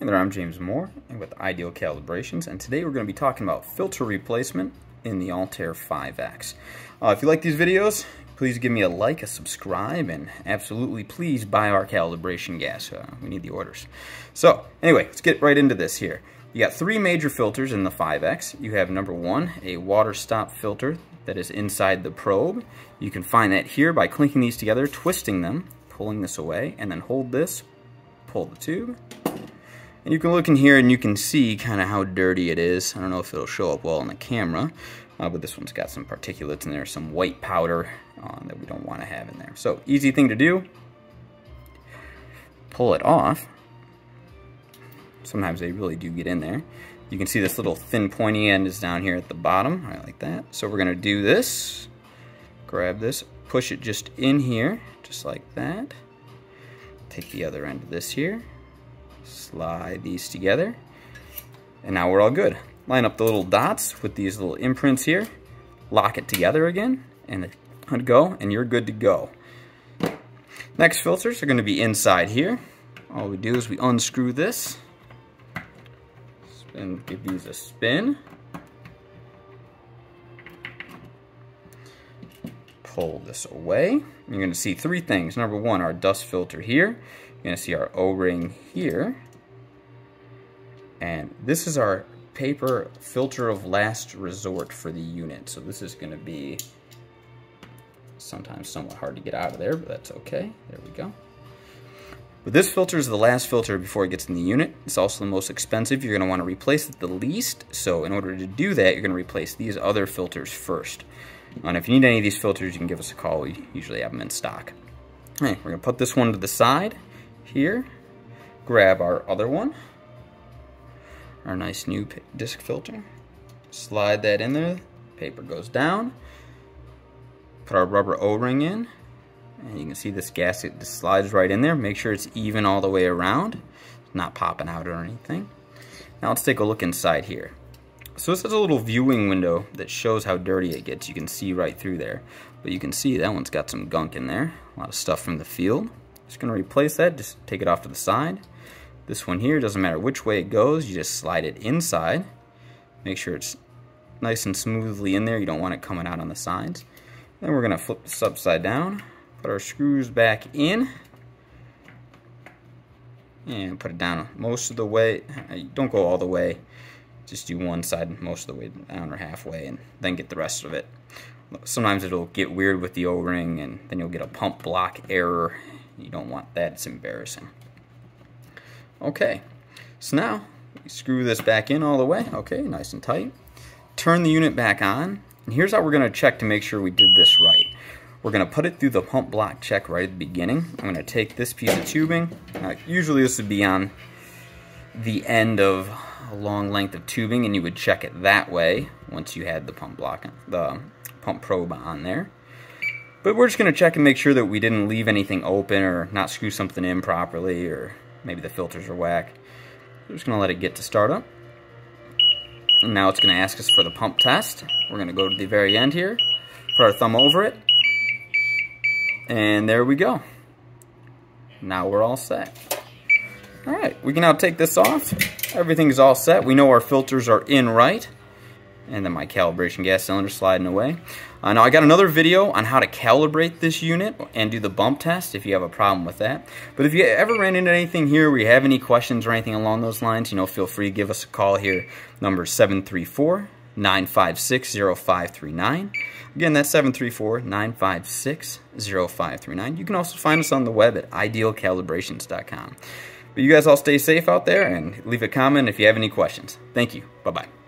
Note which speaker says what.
Speaker 1: Hey there, I'm James Moore with Ideal Calibrations, and today we're going to be talking about filter replacement in the Altair 5X. Uh, if you like these videos, please give me a like, a subscribe, and absolutely please buy our calibration gas. Uh, we need the orders. So, anyway, let's get right into this here. You got three major filters in the 5X. You have number one, a water stop filter that is inside the probe. You can find that here by clinking these together, twisting them, pulling this away, and then hold this, pull the tube, and you can look in here and you can see kind of how dirty it is. I don't know if it'll show up well on the camera, uh, but this one's got some particulates in there, some white powder uh, that we don't want to have in there. So easy thing to do, pull it off. Sometimes they really do get in there. You can see this little thin pointy end is down here at the bottom, right like that. So we're gonna do this, grab this, push it just in here, just like that. Take the other end of this here, slide these together, and now we're all good. Line up the little dots with these little imprints here, lock it together again, and go, and you're good to go. Next filters are going to be inside here. All we do is we unscrew this, spin, give these a spin, pull this away. You're going to see three things. Number one, our dust filter here. You're going to see our O-ring here. And this is our paper filter of last resort for the unit. So this is going to be sometimes somewhat hard to get out of there, but that's okay. There we go. But this filter is the last filter before it gets in the unit. It's also the most expensive. You're going to want to replace it the least. So in order to do that, you're going to replace these other filters first. And if you need any of these filters, you can give us a call. We usually have them in stock. All right, we're gonna put this one to the side here. Grab our other one, our nice new disc filter. Slide that in there, paper goes down. Put our rubber O-ring in, and you can see this gasket just slides right in there. Make sure it's even all the way around, not popping out or anything. Now let's take a look inside here. So this is a little viewing window that shows how dirty it gets. You can see right through there. But you can see that one's got some gunk in there. A lot of stuff from the field. Just to replace that. Just take it off to the side. This one here, doesn't matter which way it goes. You just slide it inside. Make sure it's nice and smoothly in there. You don't want it coming out on the sides. Then we're to flip this upside down. Put our screws back in. And put it down most of the way. Uh, don't go all the way just do one side most of the way down or halfway and then get the rest of it. Sometimes it'll get weird with the O-ring and then you'll get a pump block error. You don't want that, it's embarrassing. Okay, so now screw this back in all the way. Okay, nice and tight. Turn the unit back on. And here's how we're gonna check to make sure we did this right. We're gonna put it through the pump block check right at the beginning. I'm gonna take this piece of tubing. Usually this would be on the end of a long length of tubing and you would check it that way once you had the pump block, the pump probe on there. But we're just going to check and make sure that we didn't leave anything open or not screw something in properly or maybe the filters are whack. We're just going to let it get to startup. And now it's going to ask us for the pump test. We're going to go to the very end here, put our thumb over it, and there we go. Now we're all set. All right, we can now take this off. Everything's all set. We know our filters are in right. And then my calibration gas cylinder sliding away. Uh, now I got another video on how to calibrate this unit and do the bump test if you have a problem with that. But if you ever ran into anything here where you have any questions or anything along those lines, you know, feel free to give us a call here. Number 734 956 0539. Again, that's 734 956 0539. You can also find us on the web at idealcalibrations.com. But you guys all stay safe out there and leave a comment if you have any questions. Thank you. Bye-bye.